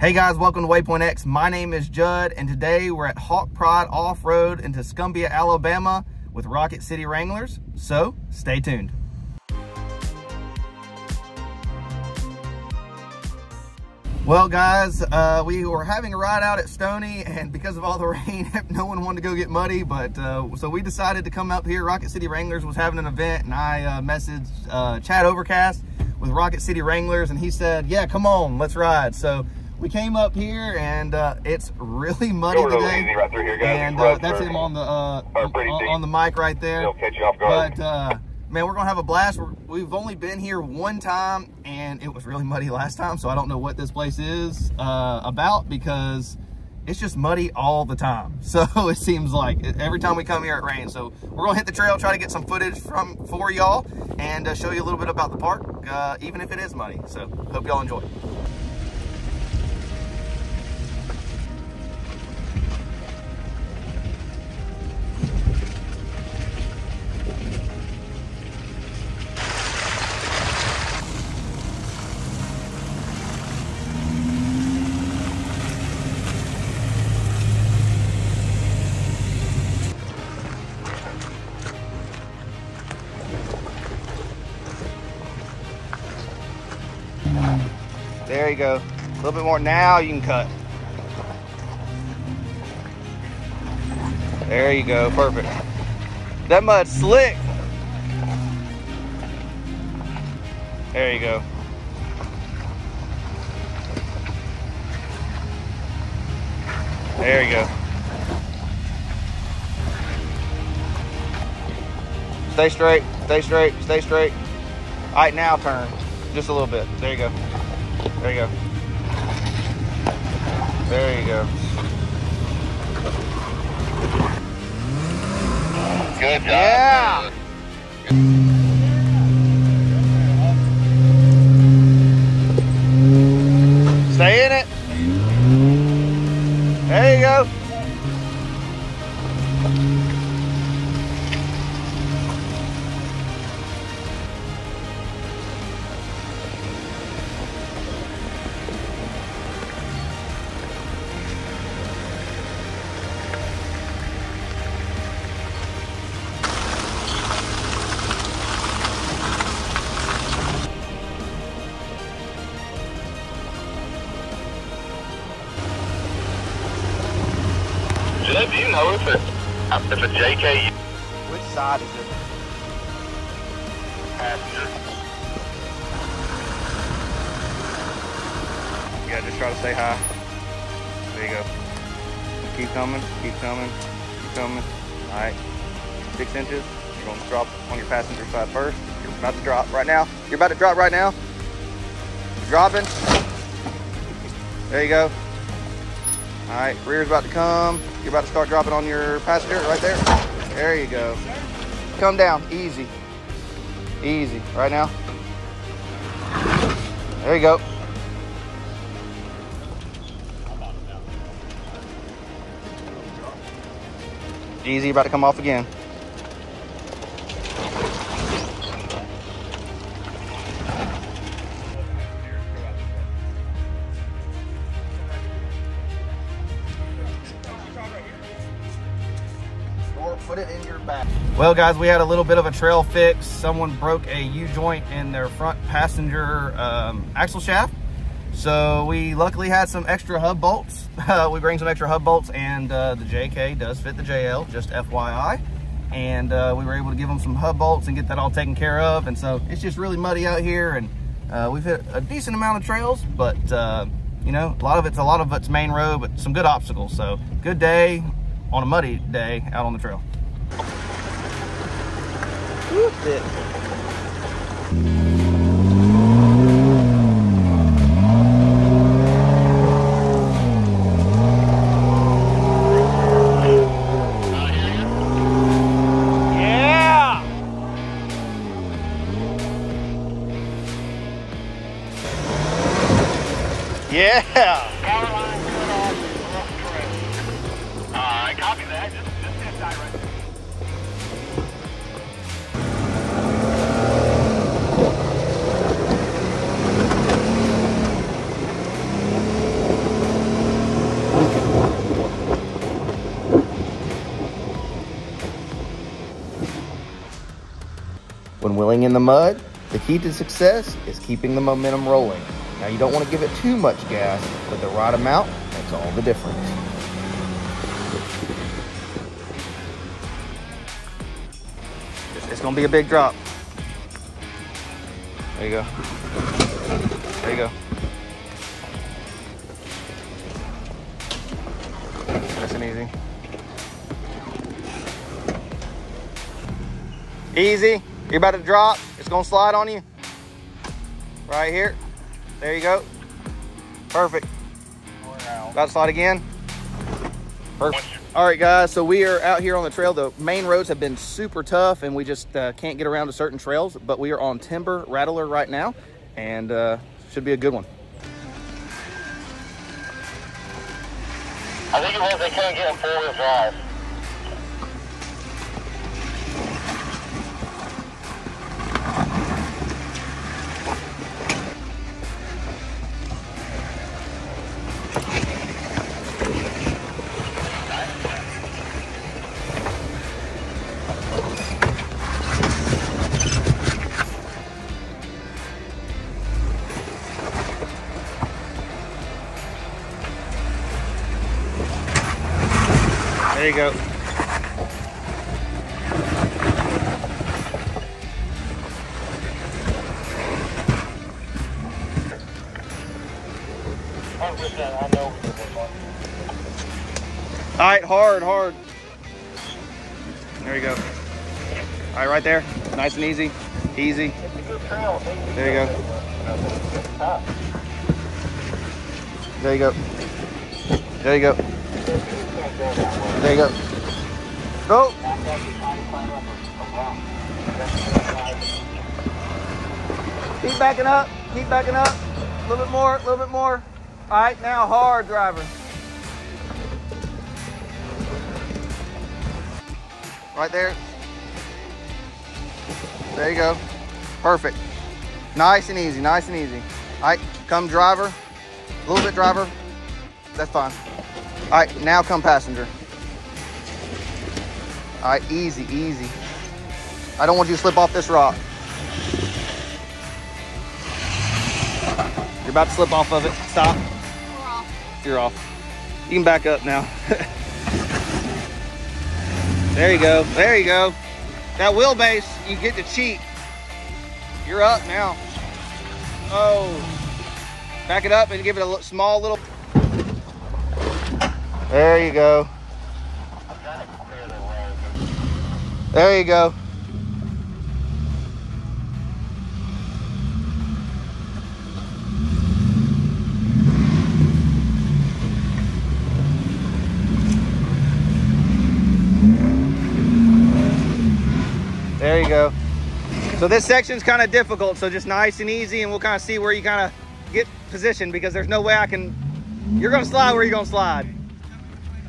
Hey guys, welcome to Waypoint X. My name is Judd, and today we're at Hawk Pride Off-Road in Tuscumbia, Alabama with Rocket City Wranglers. So, stay tuned. Well, guys, uh, we were having a ride out at Stony, and because of all the rain, no one wanted to go get muddy. But uh, so we decided to come up here. Rocket City Wranglers was having an event, and I uh, messaged uh, Chad Overcast with Rocket City Wranglers, and he said, "Yeah, come on, let's ride." So we came up here, and uh, it's really muddy today. Right here, and uh, that's him on the on, on, the mic right there. It'll catch you off guard. But man, we're gonna have a blast. we have only been here one time and it was really muddy last time. So I don't know what this place is uh, about because it's just muddy all the time. So it seems like every time we come here, it rains. So we're gonna hit the trail, try to get some footage from for y'all and uh, show you a little bit about the park, uh, even if it is muddy. So hope y'all enjoy. There you go. A little bit more now you can cut. There you go, perfect. That mud's slick. There you go. There you go. Stay straight, stay straight, stay straight. All right, now turn. Just a little bit. There you go. There you go. There you go. Good job. Yeah. Do you know if it's if a JK? Which side is it? Passenger. Yeah, just try to stay high. There you go. Keep coming, keep coming, keep coming. All right, six inches. You're gonna drop on your passenger side first. You're about to drop right now. You're about to drop right now. Dropping. There you go. All right, rear's about to come. You're about to start dropping on your passenger right there. There you go. Come down, easy. Easy, right now. There you go. Easy, about to come off again. Well, guys, we had a little bit of a trail fix. Someone broke a U-joint in their front passenger um, axle shaft. So we luckily had some extra hub bolts. Uh, we bring some extra hub bolts and uh, the JK does fit the JL, just FYI. And uh, we were able to give them some hub bolts and get that all taken care of. And so it's just really muddy out here and uh, we've hit a decent amount of trails, but uh, you know, a lot of it's a lot of it's main road, but some good obstacles. So good day on a muddy day out on the trail. Whoop it. In the mud, the key to success is keeping the momentum rolling. Now you don't want to give it too much gas, but the right amount makes all the difference. It's gonna be a big drop. There you go. There you go. Nice and easy. Easy. You're about to drop. It's gonna slide on you. Right here. There you go. Perfect. About to slide again. Perfect. All right, guys, so we are out here on the trail. The main roads have been super tough and we just uh, can't get around to certain trails, but we are on Timber Rattler right now and uh, should be a good one. I think it was they couldn't get in four-wheel drive. You go. All right, hard, hard. There you go. All right, right there. Nice and easy. Easy. There you go. There you go. There you go. There you go. Go. Keep backing up. Keep backing up. A little bit more. A little bit more. All right, now hard driver. Right there. There you go. Perfect. Nice and easy. Nice and easy. All right, come driver. A little bit driver. That's fine. All right, now come passenger. All right, easy, easy. I don't want you to slip off this rock. You're about to slip off of it. Stop. You're off. You can back up now. there you go. There you go. That wheelbase, you get to cheat. You're up now. Oh. Back it up and give it a small little. There you go. There you go. There you go. So this section's kind of difficult, so just nice and easy, and we'll kind of see where you kind of get positioned because there's no way I can. You're gonna slide where you're gonna slide.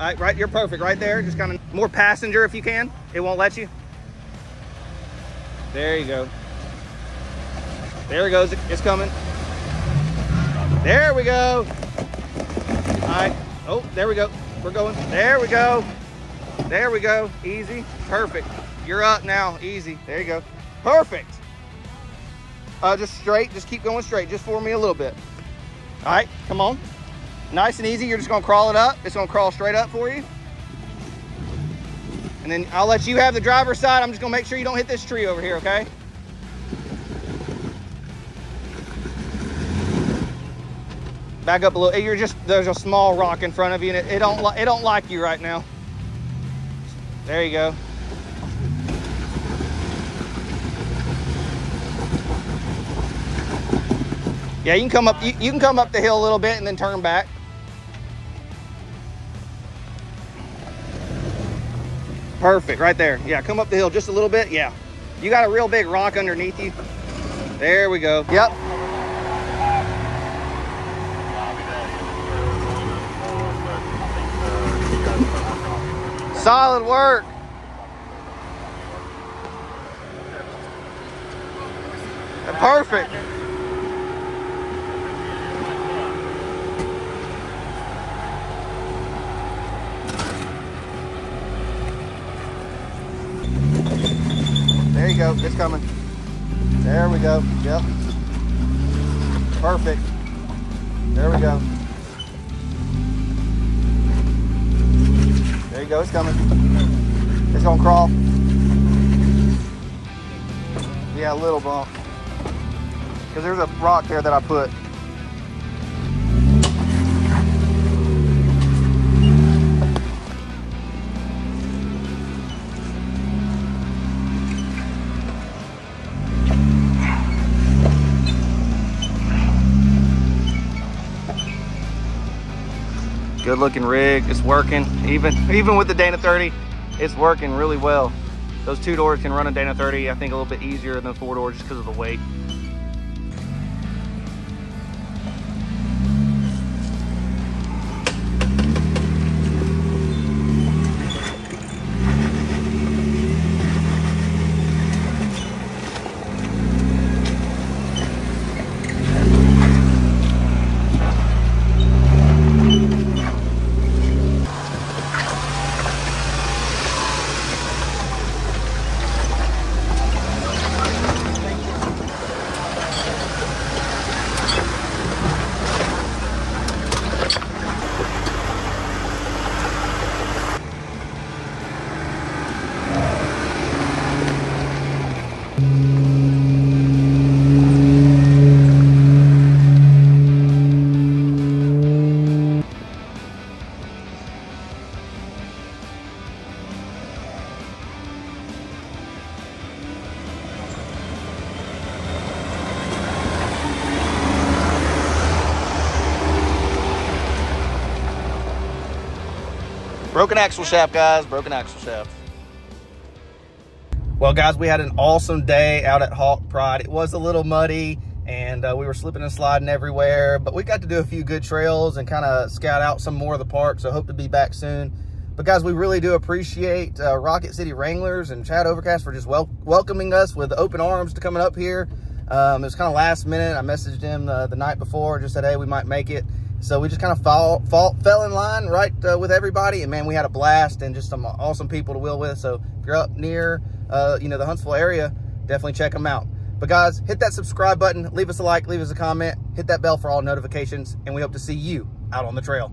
Right, right, you're perfect right there. Just kind of more passenger if you can. It won't let you. There you go. There it goes. It's coming. There we go. All right. Oh, there we go. We're going. There we go. There we go. Easy. Perfect. You're up now. Easy. There you go. Perfect. Uh, just straight. Just keep going straight. Just for me a little bit. All right. Come on. Nice and easy. You're just to crawl it up. It's to crawl straight up for you. And then I'll let you have the driver's side. I'm just to make sure you don't hit this tree over here, okay? Back up a little. You're just there's a small rock in front of you, and it, it don't it don't like you right now. There you go. Yeah, you can come up. You, you can come up the hill a little bit and then turn back. Perfect, right there. Yeah, come up the hill just a little bit. Yeah, you got a real big rock underneath you. There we go. Yep. Solid work. Perfect. Go. It's coming. There we go. Yep. Perfect. There we go. There you go. It's coming. It's gonna crawl. Yeah, a little bump. Because there's a rock there that I put. Good looking rig, it's working. Even, even with the Dana 30, it's working really well. Those two doors can run a Dana 30, I think a little bit easier than the four doors just because of the weight. Broken axle shaft, guys. Broken axle shaft. Well, guys, we had an awesome day out at Hawk Pride. It was a little muddy and uh, we were slipping and sliding everywhere, but we got to do a few good trails and kind of scout out some more of the park. So hope to be back soon. But guys, we really do appreciate uh, Rocket City Wranglers and Chad Overcast for just wel welcoming us with open arms to coming up here. Um, it was kind of last minute. I messaged him uh, the night before, just said, hey, we might make it. So we just kind of fall, fall, fell in line right uh, with everybody. And man, we had a blast and just some awesome people to wheel with. So if you're up near, uh, you know, the Huntsville area, definitely check them out. But guys, hit that subscribe button, leave us a like, leave us a comment, hit that bell for all notifications, and we hope to see you out on the trail.